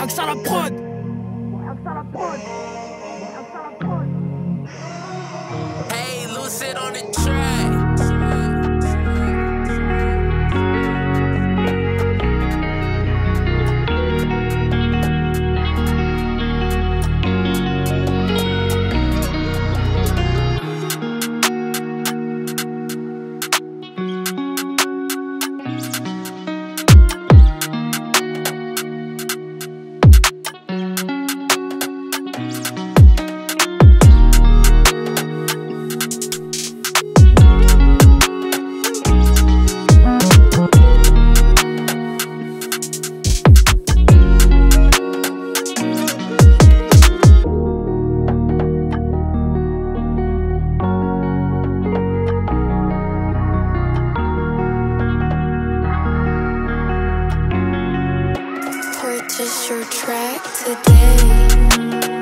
i'm sorry i put i'm accent la prod. Hey, Lusid on the track. Purchase your track today.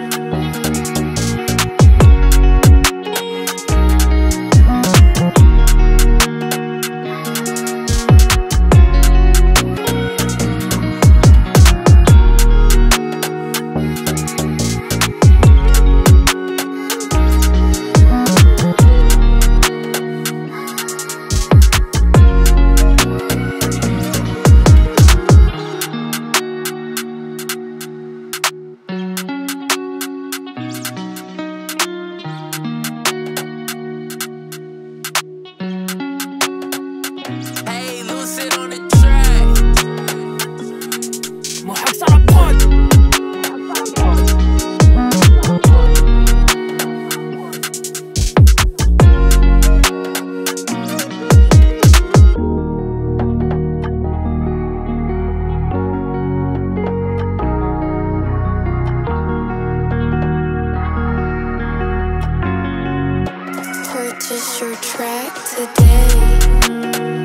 Your track today.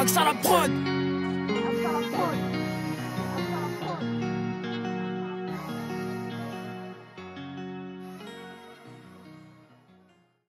axe à la prod.